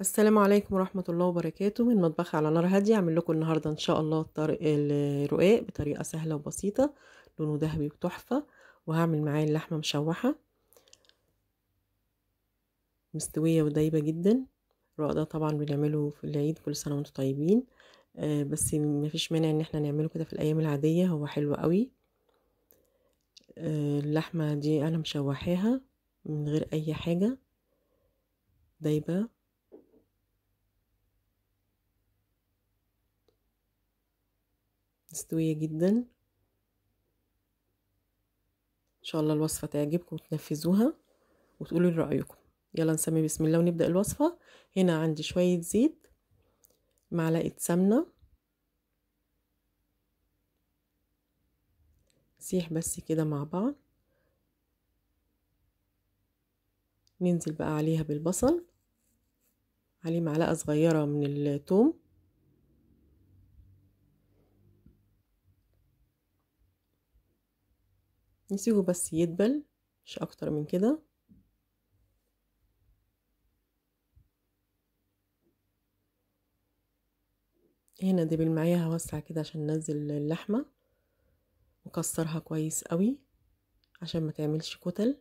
السلام عليكم ورحمة الله وبركاته. من مطبخ على نار هادية أعمل لكم النهاردة إن شاء الله الطريق الرقاق بطريقة سهلة وبسيطة. لونه ذهبي وتحفة. وهعمل معاه اللحمة مشوحة. مستوية ودايبة جدا. الرقاق ده طبعا بنعمله في العيد كل سنة وأنتم طيبين. آه بس مفيش مانع إن إحنا نعمله كده في الأيام العادية. هو حلو قوي. آه اللحمة دي أنا مشوحاها من غير أي حاجة. دايبة. مستوية جدا. إن شاء الله الوصفة تعجبكم وتنفذوها وتقولوا لي رأيكم. يلا نسمي بسم الله ونبدأ الوصفة. هنا عندي شوية زيت معلقة سمنة سيح بس كده مع بعض. ننزل بقى عليها بالبصل. عليه معلقة صغيرة من الثوم نسيبه بس يدبل مش أكتر من كده. هنا دبل معايا هوسع كده عشان ننزل اللحمة. وكسرها كويس قوي عشان ما تعملش كتل.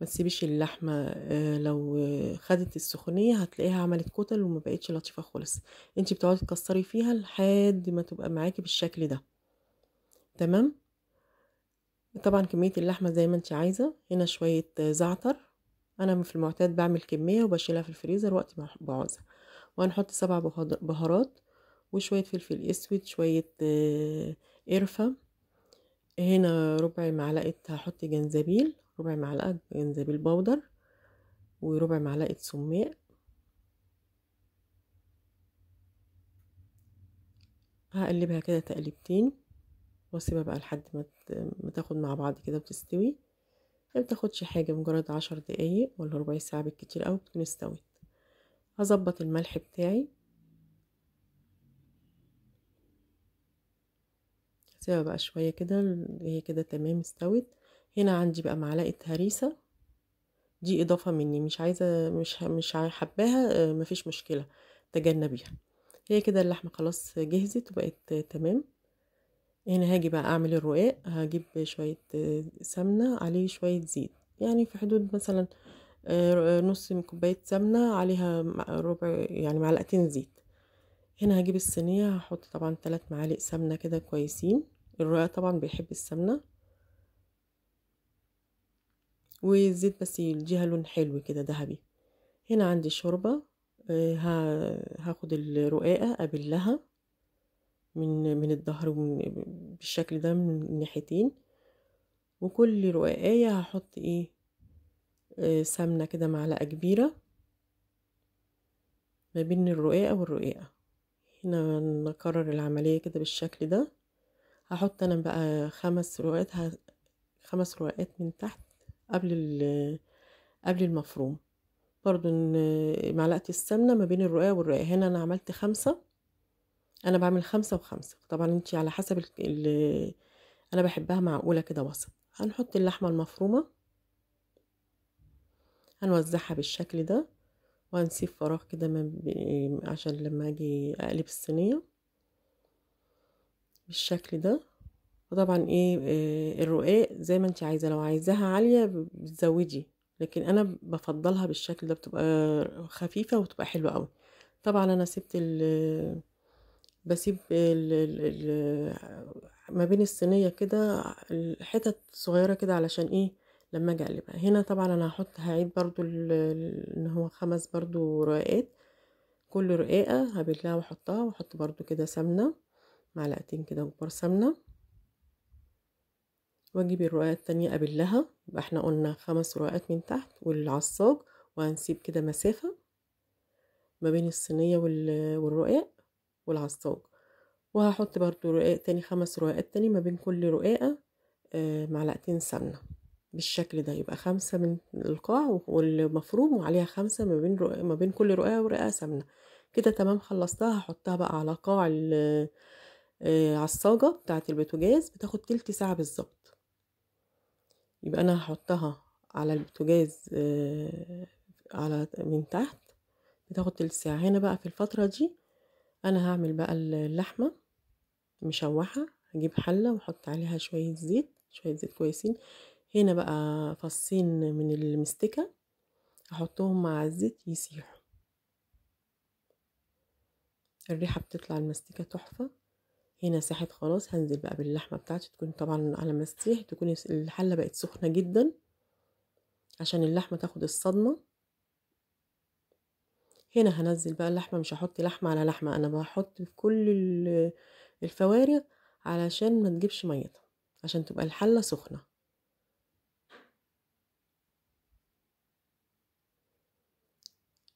ما تسيبيش اللحمة لو خدت السخونية هتلاقيها عملت كتل وما بقتش لطيفة خالص. انتي بتقعدي تكسري فيها لحد ما تبقى معاكي بالشكل ده. تمام؟ طبعا كمية اللحمة زي ما انت عايزة هنا شوية زعتر. أنا في المعتاد بعمل كمية وبشيلها في الفريزر وقت ما بعوزها وهنحط سبع بهارات وشوية فلفل أسود شوية قرفة. هنا ربع معلقة هحط جنزبيل ربع معلقة جنزبيل بودر وربع معلقة سماق. هقلبها كده تقليبتين. واسيبها بقى لحد ما تاخد مع بعض كده وتستوي. ما بتاخدش حاجة مجرد عشر دقايق ولا ربع ساعة بالكتير قوي بتكون استوت هظبط الملح بتاعي. هسيبها بقى شوية كده هي كده تمام استوت. هنا عندي بقى معلقة هريسة. دي إضافة مني مش عايزة مش مش حباها مفيش مشكلة تجنبيها. هي كده اللحمة خلاص جهزت وبقت تمام. هنا هاجي بقى أعمل الرقاق هجيب شوية سمنة عليه شوية زيت. يعني في حدود مثلا نص كوباية سمنة عليها ربع يعني معلقتين زيت. هنا هجيب الصينية هحط طبعا ثلاث معالق سمنة كده كويسين. الرقاق طبعا بيحب السمنة. والزيت بس يديها لون حلو كده ذهبي. هنا عندي شوربة هاخد الرقاقة أبلها. من من الظهر بالشكل ده من الناحيتين وكل رقاقية هحط إيه؟ آه سمنة كده معلقة كبيرة ما بين الرقاقة والرقاقة. هنا نكرر العملية كده بالشكل ده. هحط أنا بقى خمس رقاقات. خمس رقاقات من تحت قبل قبل المفروم. برضو معلقة السمنة ما بين الرقاقة والرقاقة. هنا أنا عملت خمسة. أنا بعمل خمسة وخمسة طبعا انتي على حسب اللي أنا بحبها معقولة كده وسط. هنحط اللحمة المفرومة. هنوزعها بالشكل ده. وهنسيب فراغ كده من عشان لما أجي أقلب الصينية. بالشكل ده. وطبعا إيه, إيه الرقاق زي ما انتي عايزة لو عايزاها عالية بتزودي. لكن أنا بفضلها بالشكل ده بتبقى خفيفة وتبقى حلوة قوي طبعا أنا سبت ال بسيب ال ال ال ما بين الصينية كده حتت صغيرة كده علشان إيه لما أجي أقلبها. هنا طبعا أنا هحط هعيد برضو إن هو خمس برضو رقاقات كل رقاقة هبلها وأحطها وأحط برضو كده سمنة معلقتين كده كبار سمنة. وأجيب الرقاقة التانية ابلها يبقى إحنا قلنا خمس رقاقات من تحت والعصاج وهنسيب كده مسافة ما بين الصينية والرقاق. والعصاج وهحط برضو رقاق تاني خمس رقاقات تاني ما بين كل رقاقة آه معلقتين سمنة. بالشكل ده يبقى خمسة من القاع والمفروم وعليها خمسة ما بين رقاق ما بين كل رقاقة ورقاقة سمنة. كده تمام خلصتها. هحطها بقى على قاع العصاجة بتاعة البوتاجاز. بتاخد تلت ساعة بالظبط. يبقى أنا هحطها على البوتاجاز آه على من تحت. بتاخد تلت ساعة. هنا بقى في الفترة دي أنا هعمل بقى اللحمة مشوحة هجيب حلة وأحط عليها شوية زيت شوية زيت كويسين. هنا بقى فصين من المستكة أحطهم مع الزيت يسيحوا. الريحة بتطلع المستكة تحفة. هنا ساحت خلاص هنزل بقى باللحمة بتاعتي تكون طبعا على ما تسيح تكون الحلة بقت سخنة جدا عشان اللحمة تاخد الصدمة. هنا هنزل بقى اللحمة مش هحط لحمة على لحمة أنا بحط كل الفوارغ علشان ما تجيبش ميتها عشان تبقى الحلة سخنة.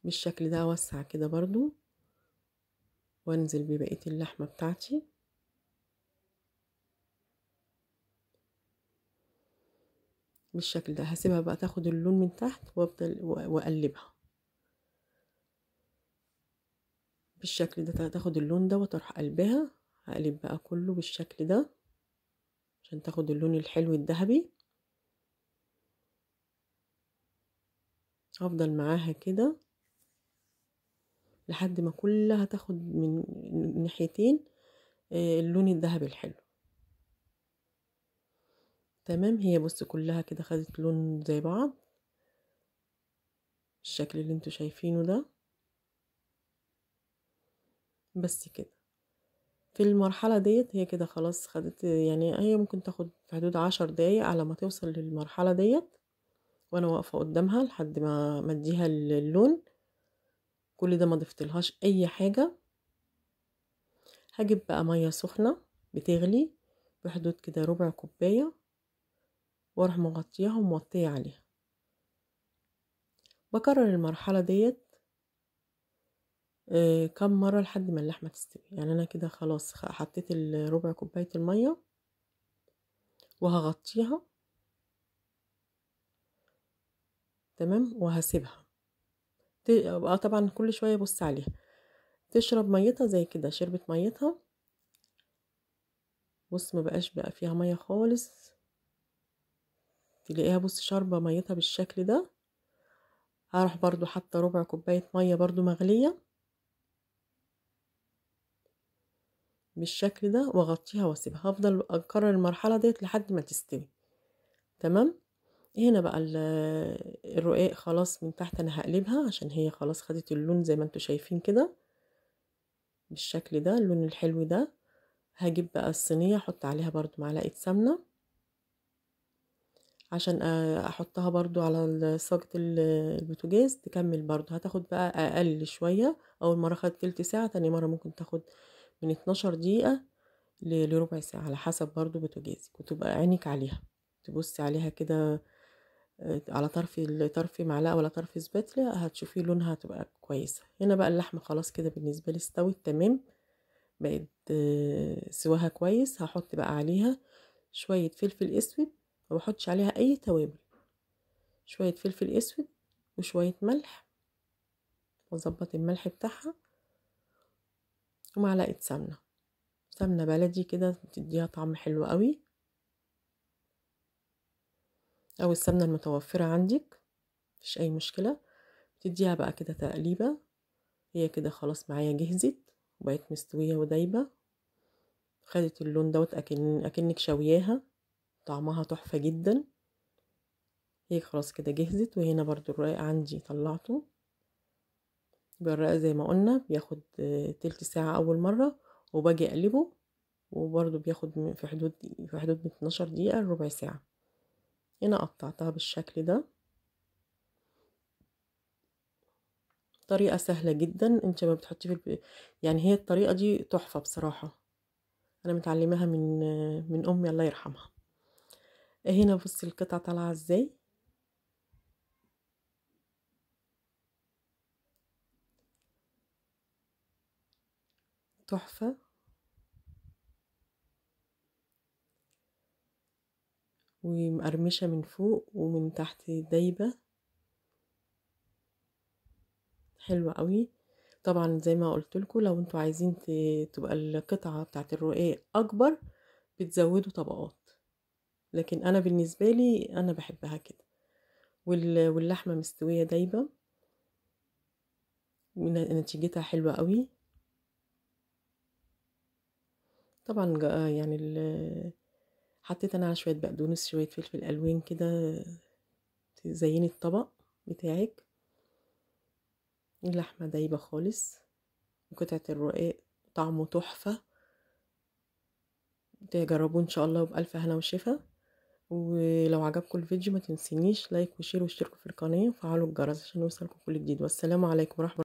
بالشكل ده أوسع كده برضو وأنزل ببقية اللحمة بتاعتي. بالشكل ده هسيبها بقى تاخد اللون من تحت وأفضل وأقلبها. بالشكل ده تاخد اللون ده وتروح قلبها هقلب بقى كله بالشكل ده عشان تاخد اللون الحلو الذهبي. هفضل معاها كده لحد ما كلها تاخد من ناحيتين اللون الذهبي الحلو. تمام؟ هي بص كلها كده خدت لون زي بعض. الشكل اللي أنتوا شايفينه ده. بس كده. في المرحلة ديت هي كده خلاص خدت يعني هي ممكن تاخد في حدود عشر دقايق على ما توصل للمرحلة ديت وأنا واقفة قدامها لحد ما اديها اللون. كل ده ما ضفتلهاش أي حاجة. هجيب بقى مية سخنة بتغلي بحدود كده ربع كوباية وأروح مغطياها وموطية عليها. بكرر المرحلة ديت كم مرة لحد ما اللحمة تستوي؟ يعني أنا كده خلاص حطيت ربع كوباية المية وهغطيها. تمام؟ وهسيبها. آه طبعا كل شوية بص عليها. تشرب ميتها زي كده شربت ميتها. بص ما بقاش بقى فيها مية خالص. تلاقيها بص شاربة ميتها بالشكل ده. هروح برضو حاطة ربع كوباية مية برضو مغلية. بالشكل ده وأغطيها وأسيبها. هفضل أكرر المرحلة ديت لحد ما تستوي. تمام؟ هنا بقى الرقاق خلاص من تحت أنا هقلبها عشان هي خلاص خدت اللون زي ما أنتوا شايفين كده. بالشكل ده اللون الحلو ده. هجيب بقى الصينية أحط عليها برضو معلقة سمنة. عشان أحطها برضو على صاجة البوتاجاز تكمل برضو. هتاخد بقى أقل شوية. أول مرة خدت تلت ساعة تاني مرة ممكن تاخد من 12 دقيقة لربع ساعة على حسب برضو بوتاجازك وتبقى عينك عليها. تبصي عليها كده على طرف طرف معلقة ولا طرف سباتلة هتشوفي لونها هتبقى كويسة. هنا بقى اللحمة خلاص كده بالنسبة لي استوت تمام. بقت سواها كويس. هحط بقى عليها شوية فلفل أسود ما بحطش عليها أي توابل. شوية فلفل أسود وشوية ملح. واظبط الملح بتاعها. ومعلقه سمنة. سمنة بلدي كده بتديها طعم حلو قوي. أو السمنة المتوفرة عندك مفيش أي مشكلة. بتديها بقى كده تقليبة. هي كده خلاص معايا جهزت وبقت مستوية ودايبة. خدت اللون دوت اكن أكنك شوياها. طعمها تحفة جدا. هي خلاص كده جهزت وهنا برضو الرقاق عندي طلعته. يبقى الرقاق زي ما قلنا بياخد تلت ساعة أول مرة وباجي أقلبه وبرضو بياخد في حدود في حدود من 12 دقيقة لربع ساعة. هنا قطعتها بالشكل ده. طريقة سهلة جدا. أنت ما بتحطي في الب... يعني هي الطريقة دي تحفة بصراحة. أنا متعلماها من من أمي الله يرحمها. هنا بصي القطعة طالعة إزاي. تحفة. ومقرمشة من فوق ومن تحت دايبة. حلوة قوي. طبعا زي ما قلت لكم لو أنتوا عايزين تبقى القطعة بتاعت الرقاق أكبر بتزودوا طبقات. لكن أنا بالنسبة لي أنا بحبها كده. واللحمة مستوية دايبة. نتيجتها حلوة قوي. طبعا يعني حطيت أنا على شوية بقدونس شوية فلفل ألوان كده تزيني الطبق بتاعك. اللحمة دايبة خالص وقطعة الرقاق طعمه تحفة. تجربوه إن شاء الله بألف هنا وشفا. ولو عجبكم الفيديو ما تنسينيش like و share واشتركوا في القناة وفعلوا الجرس عشان يوصلكم كل جديد. والسلام عليكم ورحمة